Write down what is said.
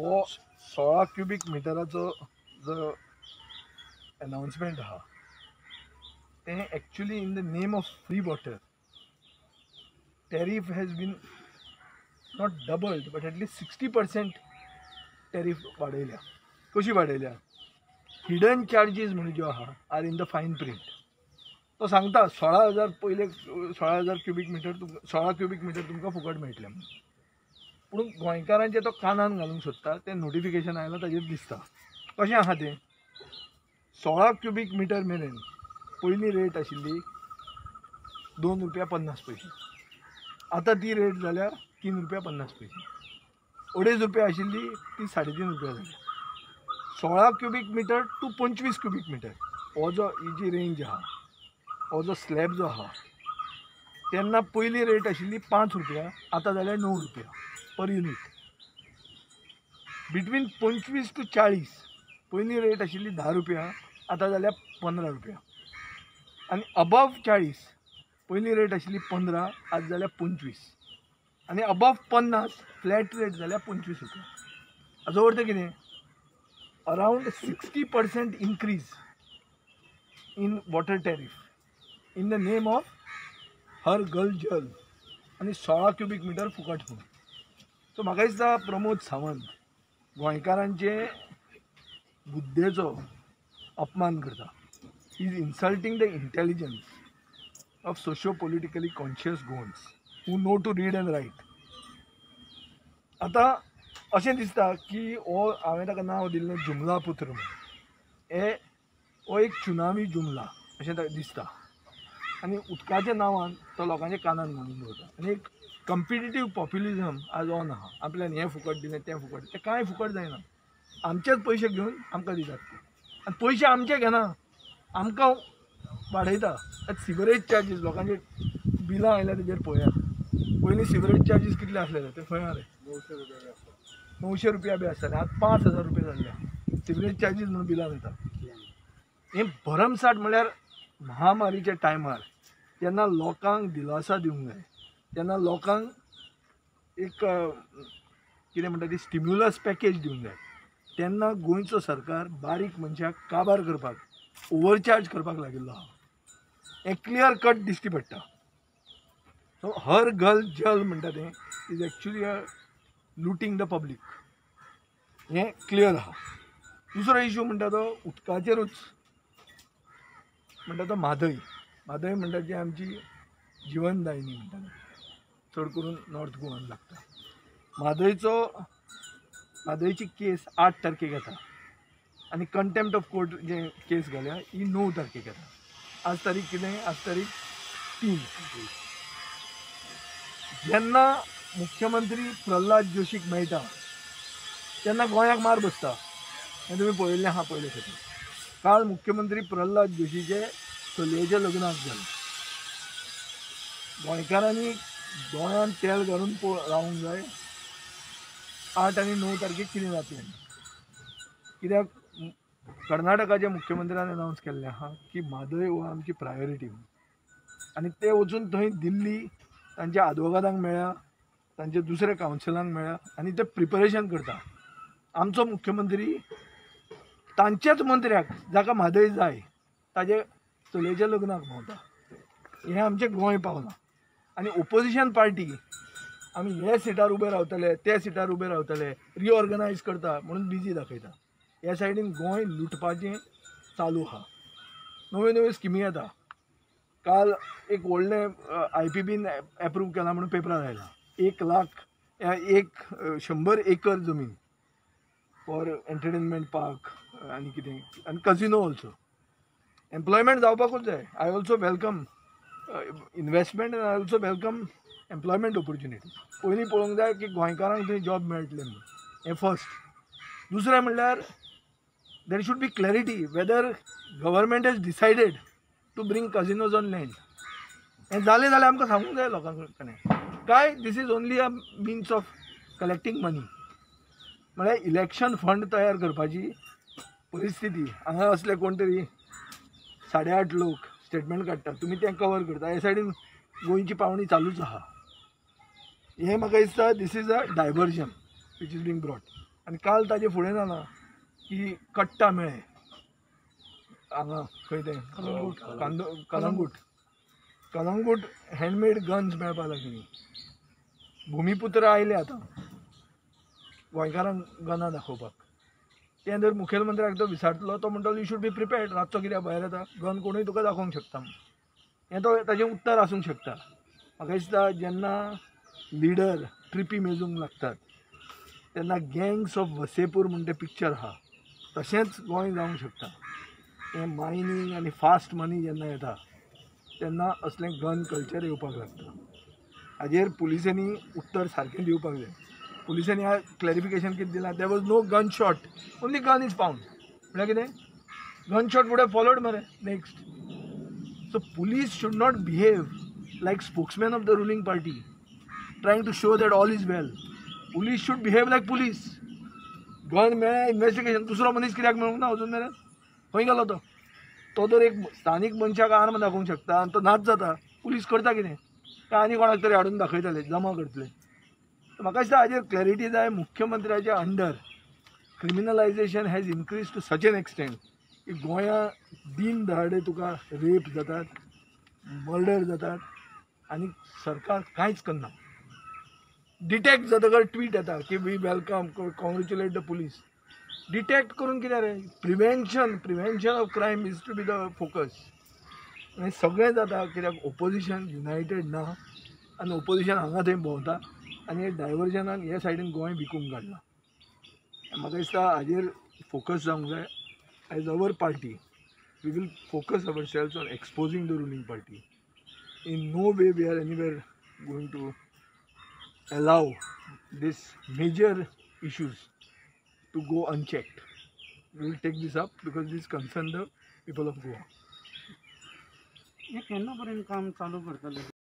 हो सोळा क्युबिक मिटराचो जो अनाउन्समेंट आहा तें actually in the name of free water tariff has been not doubled but at least sixty percent tariff वाडयल्या कशी वाडयल्या हिडन चार्जीस म्हणून ज्यो आहा are in the fine print तो सांगता सोळा हजार पयले सोळा हजार क्युबिक मिटर तुमकां सोळा क्युबिक मिटर तुमकां फुकट मेळटलें म्हणून. पूण गोंयकारांचे तो कानान घालूंक सोदता तें नोटिफिकेशन आयलां ताजेर दिसता. कशें आहा तें? सोळा क्युबीक मिटर मेरेन पयलीं रेट आशिल्ली दोन रुपया पन्नास पयशे आतां ती रेट जाल्या तीन रुपया पन्नास पयशे अडेज रुपया आशिल्ली ती साडे तीन रुपया जाल्या. सोळा क्युबीक मिटर टू पंचवीस क्युबीक मिटर हो जो ही जी रेंज आहा हो जो स्लॅब जो आहा तेन्ना पयली रेट आशिल्ली पांच रुपया आतां जाल्या णव रुपया पर युनीट बिटवीन पंचवीस टू चाळीस पयली रेट आशिल्ली धा रुपया आतां जाल्यार पंदरा रुपया. आनी अबव चाळीस पयली रेट आशिल्ली पंदरा आज जाल्या पंचवीस. आनी अबव पन्नास फ्लॅट रेट जाल्यार पंचवीस रुपया. हाजो अर्थ कितें around sixty percent increase in water tariff in the name of Har Ghar Jal आनी सोळा क्युबिक मिटर फुकट म्हणून सो म्हाका दिसता प्रमोद सावंत गोंयकारांचे बुद्देचो अपमान करता. Is insulting the intelligence of socio politically conscious Goans who know to read and write आतां अशें दिसता की हो हांवें ताका नांव दिल्लें जुमला पुत्र म्हणून. हे हो एक चुनावी जुमला अशें ताका दिसता. आनी उदकाच्या नांवान तो लोकांच्या कानान घालून दवरता आनी एक कम्पिटेटीव पॉप्युलिजम आज ऑन आहा आपल्यान हें फुकट दिलें तें फुकट तें कांय फुकट जायना आमचेच पयशे घेवन आमकां दितात. ते आनी पयशे आमचे घेना आमकां वाडयता आतां सिवरेज चार्जीस लोकांचे बिलां आयल्या तेजेर पळयात. पयलीं सिवरेज चार्जीस कितले आसलेले ते खंय आले णवशे रुपया बी आसताले आतां पांच हजार रुपया जाल्ले सिवरेज चार्जीस म्हणून बिलां दिता हें भरमसाट म्हळ्यार महामारीच्या टायमार जेन्ना लोकांक दिलासा दिवंक जाय तेन्ना लोकांक एक कितें म्हणटा ती स्टिम्युलस पॅकेज दिवंक जाय तेन्ना गोंयचो सरकार बारीक मनशाक काबार करपाक ओवरचार्ज करपाक लागिल्लो आहा हें क्लियर कट दिश्टी पडटा. सो हर गर्ल जल म्हणटा तें is actually a looting the public हें क्लियर आहा दुसरो इशू म्हणटा तो उदकाचेरूच. म्हणटा तो म्हादय म्हादय म्हणटा ती आमची जिवनदायिनी म्हणटा चड करून नॉर्थ गोवान लागता म्हादयचो म्हादयची केस आठ तारखेक येता आनी कंटेम्प्ट ऑफ कोर्ट जे केस घाल्या ही णव तारखेक येता आज तारीख कितें आज तारीख तीन. जेन्ना मुख्यमंत्री प्रल्हाद जोशीक मेळटा तेन्ना गोंयाक मार बसता. हें तुमी पळयल्लें आहा पयले खेपे काल मुख्यमंत्री प्रल्हाद जोशीचे चलयेच्या लग्नाक जालें गोंयकारांनी दोळ्यान तेल घालून पो रावूंक जाय. आठ आनी णव तारखेक कितें जातलें कित्याक? कर्नाटकाच्या मुख्यमंत्र्यान अनावन्स केल्लें आहा की म्हादय हो आमची प्रायोरिटी हो. आनी ते वचून थंय दिल्ली तांच्या आदवोगादांक मेळ्या तांच्या दुसऱ्या कावन्सिलांक मेळ्या आनी ते प्रिपरेशन करता. आमचो मुख्यमंत्री तांच्याच मंत्र्याक जाका म्हादय जाय. ताजे चलयेच्या लग्नाक भोंवता हें आमचें गोंय पावलां आनी ओपोजिशन पार्टी आमी हे सिटार उबे रावतले ते सिटार उबे रावतले रिऑर्गनायज करता म्हणून बिजी दाखयता. ह्या सायडीन गोंय लुटपाचें चालू आहा. नव्यो नव्यो स्किमी येता. काल एक व्हडलें आय पी बीन एप्रूव केला म्हणून पेपरार आयला. एक लाख एक शंबर एकर जमीन. फॉर एंटरटेनमेंट पार्क आनी कितें? आनी कजिनो ऑल्सो एम्प्लॉयमेंट जावपाकूच जाय. I also welcome investment I also welcome employment opportunity पयलीं पळोवंक जाय की गोंयकारांक थंय जॉब मेळटले म्हणून. हें फर्स्ट दुसरें म्हणल्यार there should be clarity whether government has decided to bring casinos on land हें जालें जाल्यार आमकां सांगूंक जाय लोकांक कडेन. काय? This is only a means of collecting money म्हळ्यार इलेक्शन फंड तयार करपाची परिस्थिती. हांगा असले कोण तरी साडे आठ लोक स्टेटमेंट काडटा तुमी तें कवर करता. हे सायडीन गोंयची पावणी चालूच आहा हें म्हाका दिसता this is a diversion which is being brought आनी काल ताजे फुडें जालां की कट्टा मेळे. हांगा खंय तें? कांदो कलंगूट. कलंगूट हँडमेड गन्स मेळपा लागली. भुमिपुत्र आयले आतां. गोंयकारांक गनां दाखोवपाक तें जर मुखेलमंत्र्याक तो विचारतलो तो म्हणटलो यू शूड बी प्रिपेर्ड रातचो कित्याक भायर येता गन कोणूय तुका दाखोवंक शकता. हें तो ताजें उत्तर आसूंक शकता. म्हाका दिसता जेन्ना लिडर ट्रिपी मेजूंक लागतात तेन्ना गँग्स ऑफ वसेपूर म्हण तें पिक्चर आहा तशेंच गोंय जावंक शकता. हें मायनींग आनी फास्ट मनी जेन्ना येता तेन्ना असलें गन कल्चर येवपाक लागता. हाजेर पुलिसांनी उत्तर सारकें दिवपाक जाय. पुलिसांनी हा क्लॅरिफिकेशन कितें दिलां? There was no gun shot only gun is found म्हळ्यार कितें? Gun shot would have followed मरे. Next so police should not behave like spokesman of the ruling party trying to show that all is well police should behave like police gun मेळ्ळें investigation दुसरो मनीस कित्याक मेळूंक ना अजून मेरेन खंय गेलो तो. तो जर एक स्थानीक मनशाक आर्म दाखोवंक शकता. आनी तो नाच जाता. पुलीस करता कितें? काय आनी कोणाक तरी हाडून दाखयतले जमा करतले. म्हाका दिसता हाजेर क्लॅरिटी जाय मुख्यमंत्र्याच्या under criminalisation has increase to such an extent की गोंया दिन दहाडे तुका रेप जातात मर्डर जातात आनी सरकार कांयच करना डिटेक्ट जातकर ट्वीट येता की we welcome congratulate the police detect करून कितें रे prevention prevention of crime is to be the focus आनी सगळें जाता कित्याक ओपोजिशन युनायटेड ना आनी ओपोजिशन हांगा थंय भोंवता. आनी हे डायवर्जनान हे सायडीन गोंय विकूंक काडलां म्हाका दिसता हाजेर फोकस जावंक जाय as our party we will focus our cells on exposing the ruling party in no way we are anywhere going to allow this major issues to go unchecked. We will take this up because this concern the people of Goa. हे केन्ना पर्यंत काम चालू करतले